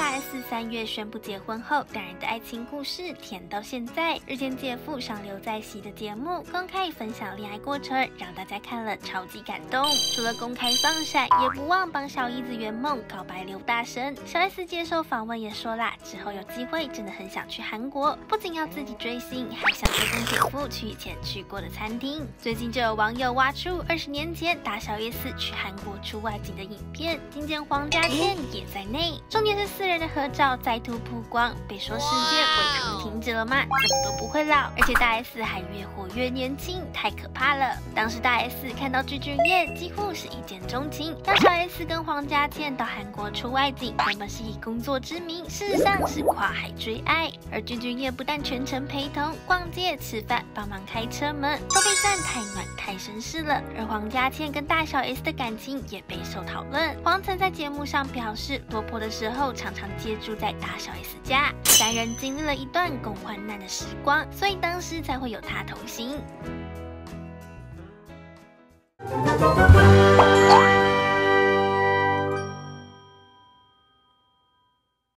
大 S 三月宣布结婚后，两人的爱情故事甜到现在。日前姐夫上刘在熙的节目公开分享恋爱过程，让大家看了超级感动。除了公开放闪，也不忘帮小姨子圆梦告白刘大神。小 S 接受访问也说啦，之后有机会真的很想去韩国，不仅要自己追星，还想跟姐夫去以前去过的餐厅。最近就有网友挖出二十年前大小 S 去韩国出外景的影片，今见黄家千也在内。重点是四人的合照再度曝光，被说世界会他们停止了吗？怎么都不会老，而且大 S 还越活越年轻，太可怕了。当时大 S 看到具俊晔，几乎是一见钟情，让？小 S 跟黄家倩到韩国出外景，原本是以工作之名，事实上是跨海追爱。而具俊晔不但全程陪同逛街、吃饭，帮忙开车门，都被赞太暖太绅士了。而黄家倩跟大小 S 的感情也备受讨论。黄曾在节目上表示，落魄的时候常常借住在大小 S 家，三人经历了一段共患难的时光，所以当时才会有他同行。